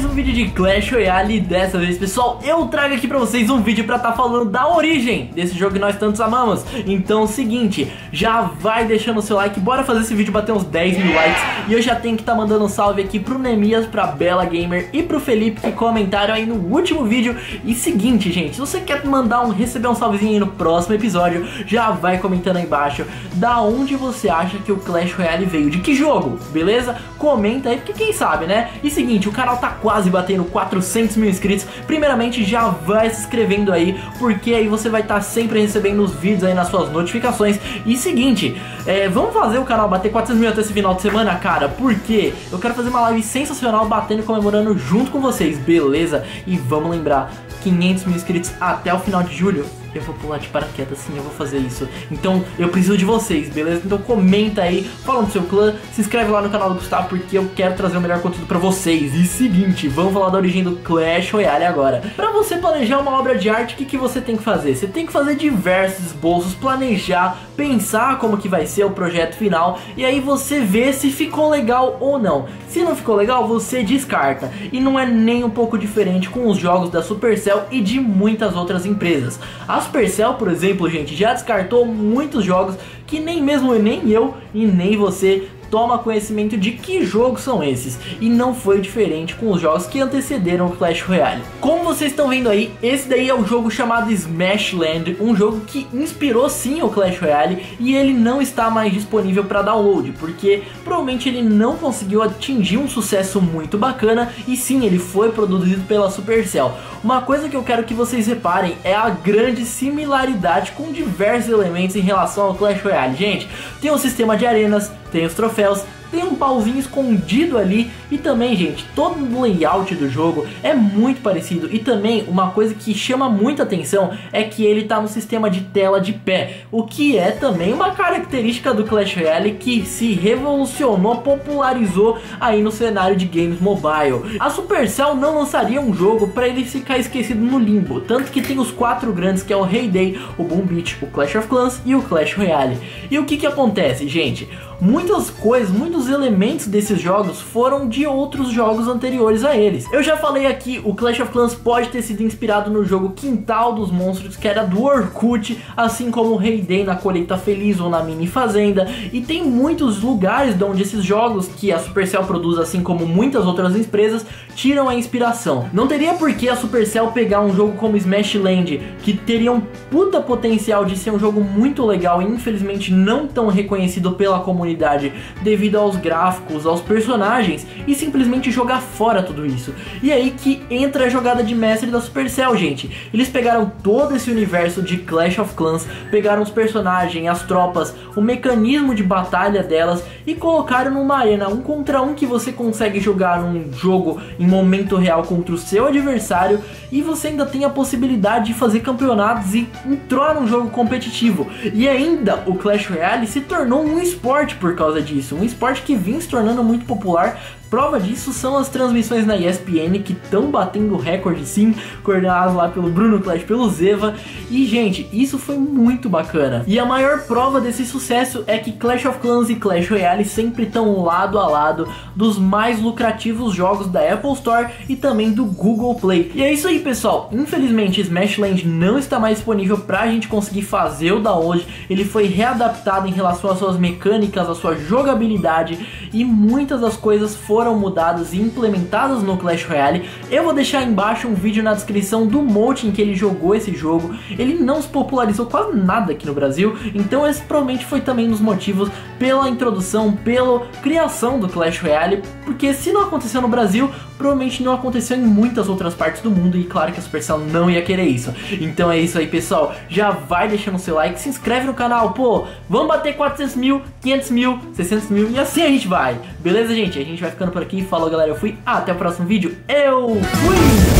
mais um vídeo de Clash Royale dessa vez, pessoal, eu trago aqui pra vocês um vídeo pra tá falando da origem desse jogo que nós tantos amamos. Então, seguinte, já vai deixando o seu like, bora fazer esse vídeo bater uns 10 mil likes. E eu já tenho que tá mandando um salve aqui pro Nemias, pra Bela Gamer e pro Felipe que comentaram aí no último vídeo. E seguinte, gente, se você quer mandar um, receber um salvezinho aí no próximo episódio, já vai comentando aí embaixo da onde você acha que o Clash Royale veio, de que jogo, beleza? Comenta aí, porque quem sabe, né? E seguinte, o canal tá quase batendo 400 mil inscritos. Primeiramente, já vai se inscrevendo aí, porque aí você vai estar tá sempre recebendo os vídeos aí nas suas notificações. E seguinte, é, vamos fazer o canal bater 400 mil até esse final de semana, cara, porque eu quero fazer uma live sensacional batendo e comemorando junto com vocês, beleza? E vamos lembrar, 500 mil inscritos até o final de julho eu vou pular de paraquedas sim, eu vou fazer isso. Então eu preciso de vocês, beleza? Então comenta aí, fala no seu clã, se inscreve lá no canal do Gustavo porque eu quero trazer o melhor conteúdo pra vocês. E seguinte, vamos falar da origem do Clash Royale agora. Pra você planejar uma obra de arte, o que, que você tem que fazer? Você tem que fazer diversos esboços, planejar, pensar como que vai ser o projeto final e aí você vê se ficou legal ou não. Se não ficou legal, você descarta. E não é nem um pouco diferente com os jogos da Supercell e de muitas outras empresas. A a Supercell, por exemplo, gente, já descartou muitos jogos que nem mesmo nem eu e nem você toma conhecimento de que jogos são esses, e não foi diferente com os jogos que antecederam o Clash Royale. Como vocês estão vendo aí, esse daí é o um jogo chamado Smashland, um jogo que inspirou sim o Clash Royale e ele não está mais disponível para download, porque provavelmente ele não conseguiu atingir um sucesso muito bacana e sim, ele foi produzido pela Supercell. Uma coisa que eu quero que vocês reparem é a grande similaridade com diversos elementos em relação ao Clash Royale. Gente, tem um sistema de arenas, tem os troféus, tem um pauzinho escondido ali e também, gente, todo o layout do jogo é muito parecido e também uma coisa que chama muita atenção é que ele tá no sistema de tela de pé, o que é também uma característica do Clash Royale que se revolucionou, popularizou aí no cenário de games mobile. A Supercell não lançaria um jogo para ele ficar esquecido no limbo, tanto que tem os quatro grandes que é o Hay Day, o Boom Beat, o Clash of Clans e o Clash Royale. E o que que acontece, gente? Muitas coisas, muitos elementos desses jogos foram de outros jogos anteriores a eles. Eu já falei aqui, o Clash of Clans pode ter sido inspirado no jogo Quintal dos Monstros, que era do Orkut, assim como o Day na Colheita Feliz ou na Mini Fazenda, e tem muitos lugares de onde esses jogos que a Supercell produz, assim como muitas outras empresas, tiram a inspiração. Não teria por que a Supercell pegar um jogo como Smashland, que teria um puta potencial de ser um jogo muito legal e infelizmente não tão reconhecido pela comunidade devido aos gráficos, aos personagens e simplesmente jogar fora tudo isso. E aí que entra a jogada de mestre da Supercell, gente. Eles pegaram todo esse universo de Clash of Clans, pegaram os personagens, as tropas, o mecanismo de batalha delas e colocaram numa arena um contra um que você consegue jogar num jogo em momento real contra o seu adversário e você ainda tem a possibilidade de fazer campeonatos e entrar num jogo competitivo. E ainda o Clash Royale se tornou um esporte por causa disso, um esporte que vinha se tornando muito popular Prova disso são as transmissões na ESPN que estão batendo recorde sim, coordenadas lá pelo Bruno Clash, pelo Zeva. E gente, isso foi muito bacana. E a maior prova desse sucesso é que Clash of Clans e Clash Royale sempre estão lado a lado dos mais lucrativos jogos da Apple Store e também do Google Play. E é isso aí, pessoal. Infelizmente, Smashland não está mais disponível para a gente conseguir fazer o download. Ele foi readaptado em relação às suas mecânicas, à sua jogabilidade e muitas das coisas foram foram mudados e implementados no Clash Royale. Eu vou deixar embaixo um vídeo na descrição do monte em que ele jogou esse jogo. Ele não se popularizou quase nada aqui no Brasil, então esse provavelmente foi também um dos motivos pela introdução, pela criação do Clash Royale, porque se não aconteceu no Brasil, provavelmente não aconteceu em muitas outras partes do mundo e claro que a Supercell não ia querer isso. Então é isso aí, pessoal. Já vai deixando seu like, se inscreve no canal, pô, vamos bater 400 mil, 500 mil, 600 mil e assim a gente vai. Beleza, gente? A gente vai ficando por aqui. Falou, galera. Eu fui. Até o próximo vídeo. Eu fui!